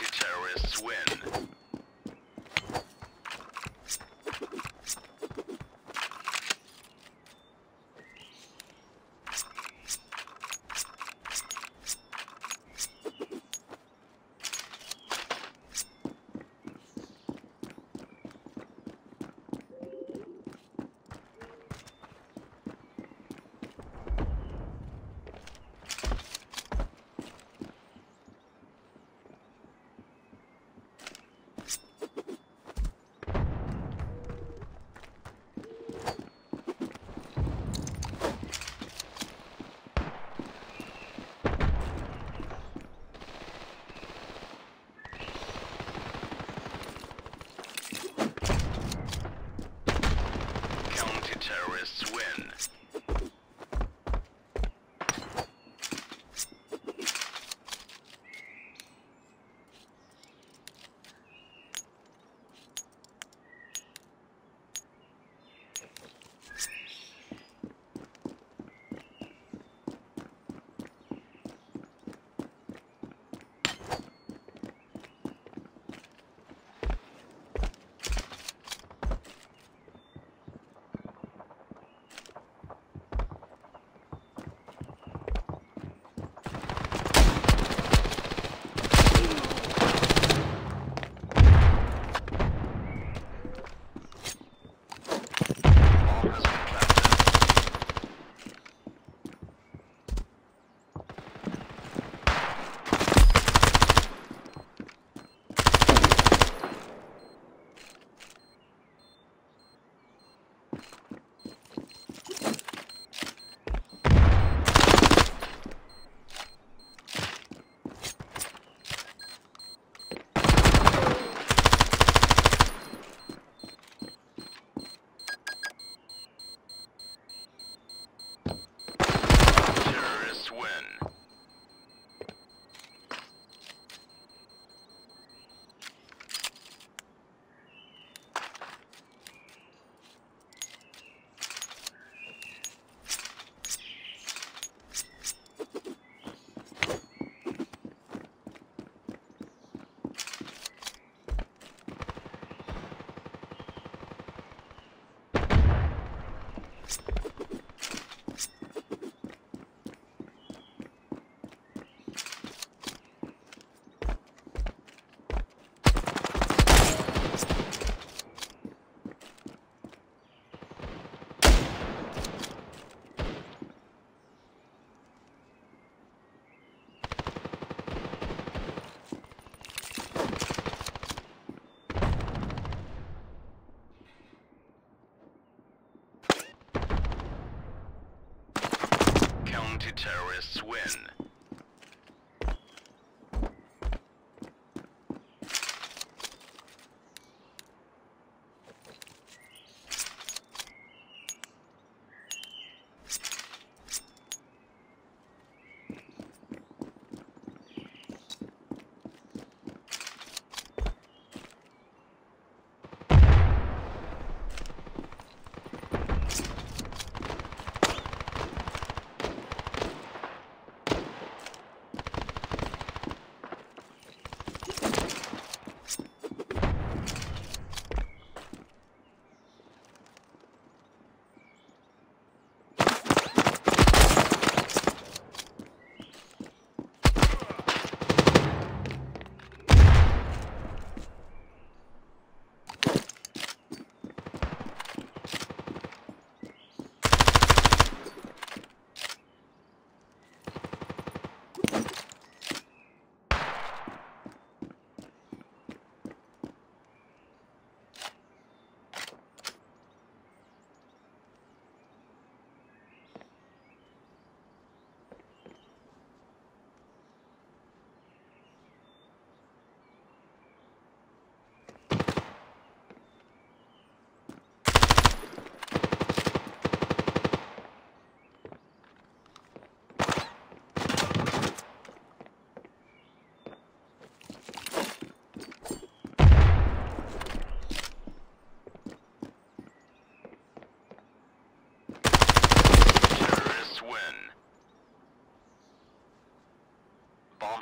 Counter-terrorists win.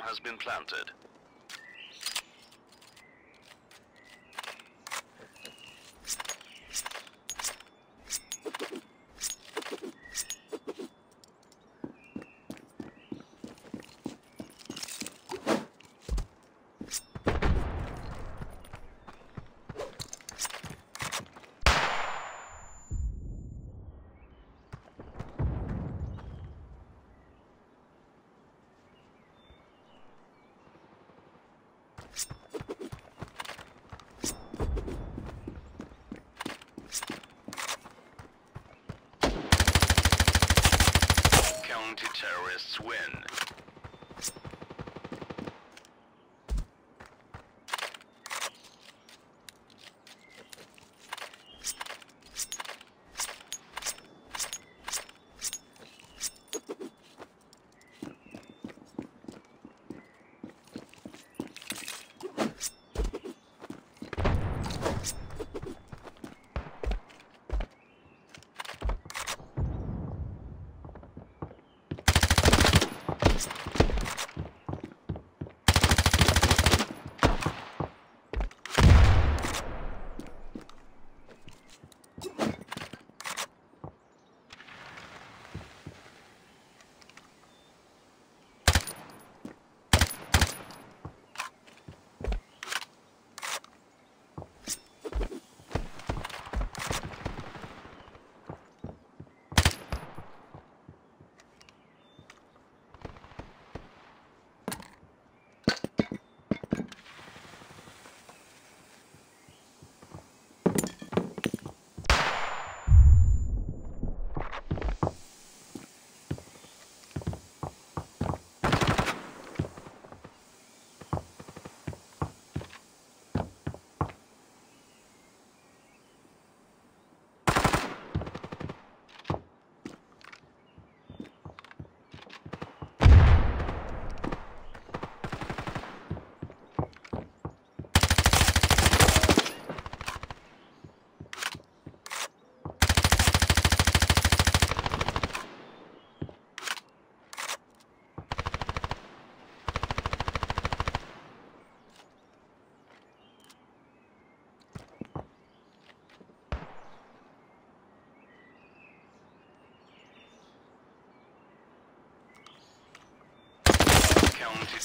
Has been planted. Counter-terrorists win.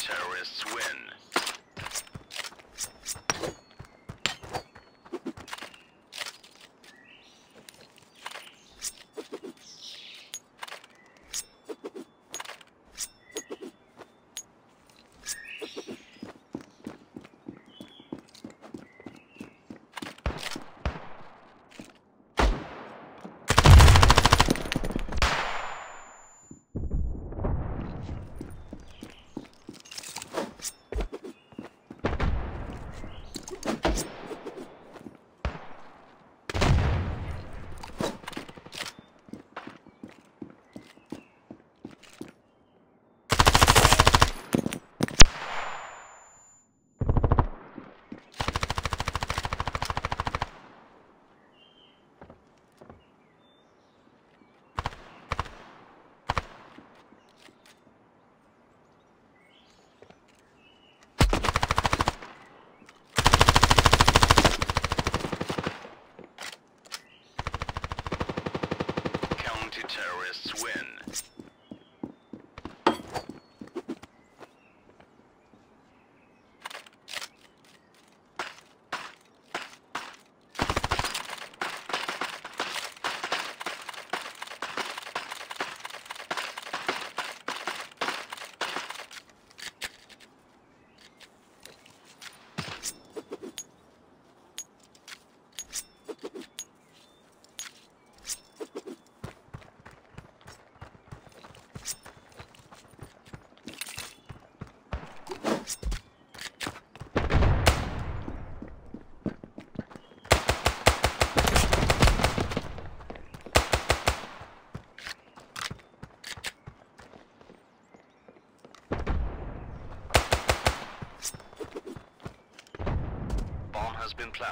Counter-terrorists win.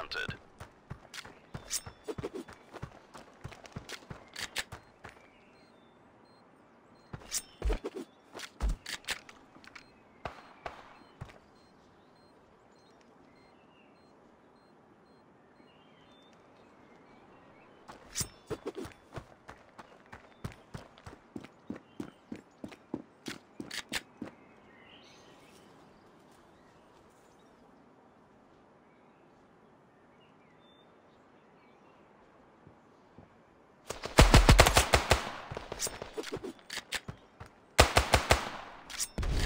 Has been planted.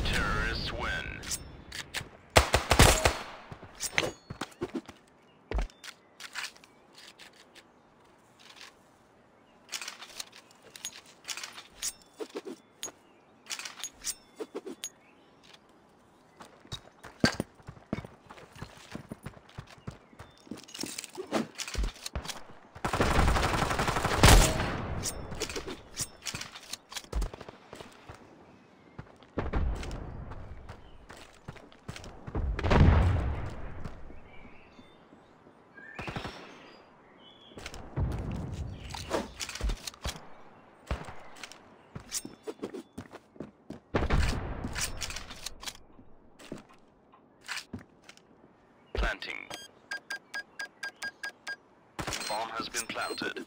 Terrorists win. Planting. Bomb has been planted.